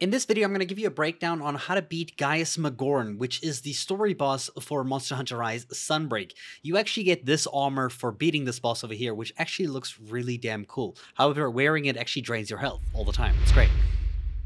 In this video, I'm going to give you a breakdown on how to beat Gaismagorm, which is the story boss for Monster Hunter Rise Sunbreak. You actually get this armor for beating this boss over here, which actually looks really damn cool. However, wearing it actually drains your health all the time. It's great.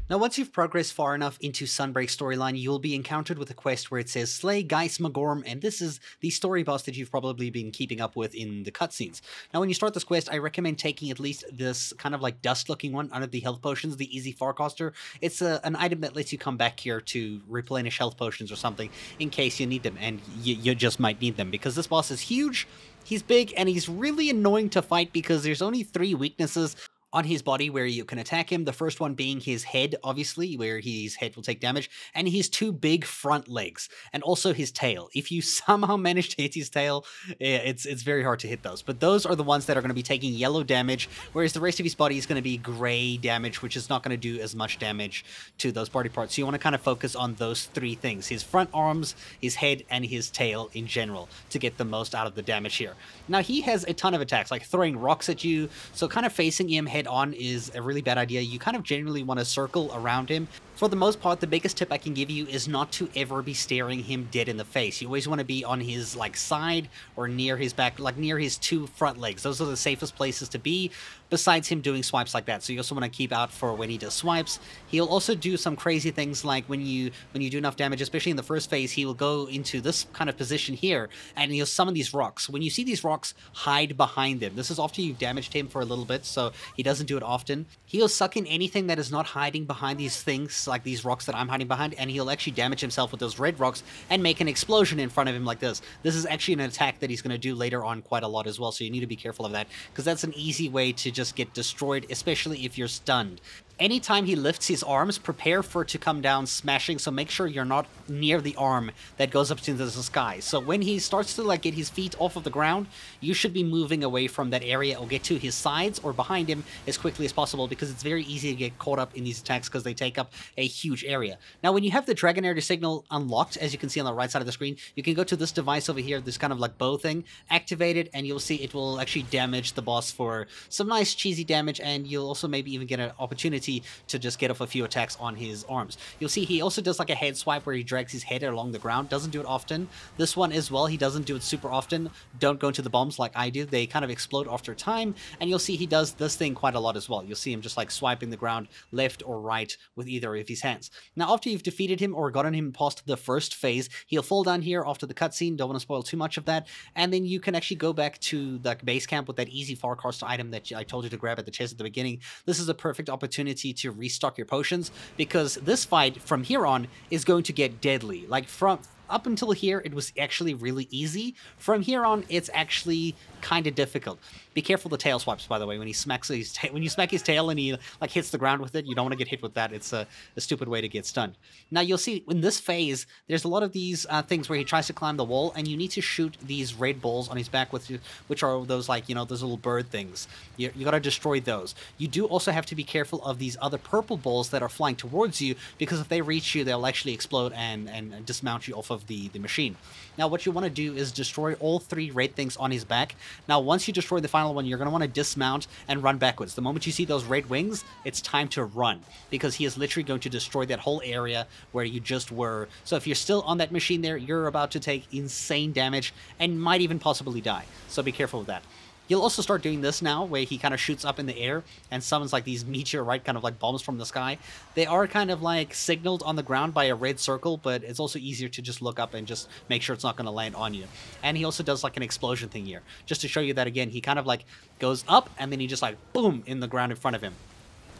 Now, once you've progressed far enough into Sunbreak storyline, you'll be encountered with a quest where it says Slay Gaismagorm, and this is the story boss that you've probably been keeping up with in the cutscenes. Now, when you start this quest, I recommend taking at least this kind of like dust-looking one under the health potions, the Easy Farcaster. It's a, an item that lets you come back here to replenish health potions or something in case you need them, and you just might need them, because this boss is huge, he's big, and he's really annoying to fight because there's only three weaknesses on his body where you can attack him. The first one being his head, obviously, where his head will take damage, and his two big front legs, and also his tail. If you somehow manage to hit his tail, eh, it's it's very hard to hit those. But those are the ones that are going to be taking yellow damage, whereas the rest of his body is going to be gray damage, which is not going to do as much damage to those body parts. So you want to kind of focus on those three things: his front arms, his head, and his tail in general to get the most out of the damage here. Now he has a ton of attacks, like throwing rocks at you, so kind of facing him head on is a really bad idea. You kind of generally want to circle around him for the most part, the biggest tip I can give you is not to ever be staring him dead in the face. You always want to be on his like side or near his back, like near his two front legs. Those are the safest places to be besides him doing swipes like that. So you also want to keep out for when he does swipes. He'll also do some crazy things like when you when you do enough damage, especially in the first phase, he will go into this kind of position here and he'll summon these rocks. When you see these rocks, hide behind them. This is after you've damaged him for a little bit, so he doesn't do it often. He'll suck in anything that is not hiding behind these things like these rocks that I'm hiding behind, and he'll actually damage himself with those red rocks and make an explosion in front of him like this. This is actually an attack that he's going to do later on quite a lot as well, so you need to be careful of that, because that's an easy way to just get destroyed, especially if you're stunned. Anytime he lifts his arms, prepare for it to come down smashing, so make sure you're not near the arm that goes up to the sky. So when he starts to like get his feet off of the ground, you should be moving away from that area or get to his sides or behind him as quickly as possible because it's very easy to get caught up in these attacks because they take up a huge area. Now when you have the Dragonair signal unlocked, as you can see on the right side of the screen, you can go to this device over here, this kind of like bow thing, activate it, and you'll see it will actually damage the boss for some nice cheesy damage, and you'll also maybe even get an opportunity ability to just get off a few attacks on his arms. You'll see he also does like a head swipe where he drags his head along the ground. Doesn't do it often. This one as well, he doesn't do it super often. Don't go into the bombs like I do. They kind of explode after time. And you'll see he does this thing quite a lot as well. You'll see him just like swiping the ground left or right with either of his hands. Now, after you've defeated him or gotten him past the first phase, he'll fall down here after the cutscene. Don't want to spoil too much of that. And then you can actually go back to the base camp with that easy Farcaster item that I told you to grab at the chest at the beginning. This is a perfect opportunity to restock your potions because this fight from here on is going to get deadly. Like from up until here, it was actually really easy. From here on, it's actually kind of difficult. Be careful the tail swipes, by the way. When he smacks his when you smack his tail and he like hits the ground with it, you don't want to get hit with that. It's a, a, stupid way to get stunned. Now you'll see in this phase, there's a lot of these uh, things where he tries to climb the wall, and you need to shoot these red balls on his back with, which are those like you know those little bird things. You, you got to destroy those. You do also have to be careful of these other purple balls that are flying towards you because if they reach you, they'll actually explode and and dismount you off of the the machine. Now what you want to do is destroy all three red things on his back. Now once you destroy the final one, you're going to want to dismount and run backwards. The moment you see those red wings, it's time to run because he is literally going to destroy that whole area where you just were. So if you're still on that machine there, you're about to take insane damage and might even possibly die. So be careful with that. He'll also start doing this now, where he kind of shoots up in the air and summons like these meteorite kind of like bombs from the sky. They are kind of like signaled on the ground by a red circle, but it's also easier to just look up and just make sure it's not going to land on you. And he also does like an explosion thing here, just to show you that again, he kind of like goes up and then he just like boom in the ground in front of him.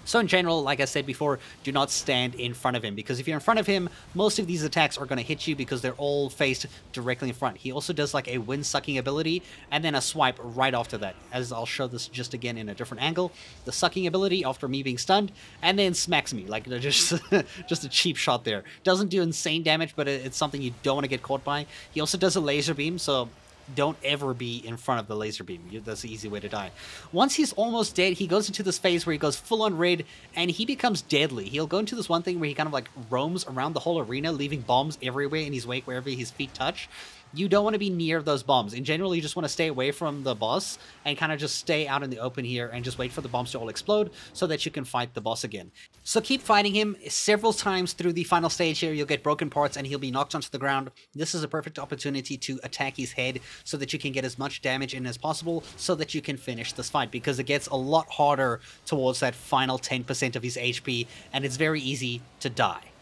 So in general, like I said before, do not stand in front of him because if you're in front of him, most of these attacks are going to hit you because they're all faced directly in front. He also does like a wind sucking ability and then a swipe right after that, as I'll show this just again in a different angle. The sucking ability after me being stunned and then smacks me, like just, just a cheap shot there. Doesn't do insane damage, but it's something you don't want to get caught by. He also does a laser beam, so don't ever be in front of the laser beam. That's the easy way to die. Once he's almost dead, he goes into this phase where he goes full on red and he becomes deadly. He'll go into this one thing where he kind of like roams around the whole arena, leaving bombs everywhere in his wake wherever his feet touch. You don't want to be near those bombs. In general, you just want to stay away from the boss and kind of just stay out in the open here and just wait for the bombs to all explode so that you can fight the boss again. So keep fighting him several times through the final stage here. You'll get broken parts and he'll be knocked onto the ground. This is a perfect opportunity to attack his head so that you can get as much damage in as possible so that you can finish this fight because it gets a lot harder towards that final 10% of his HP and it's very easy to die.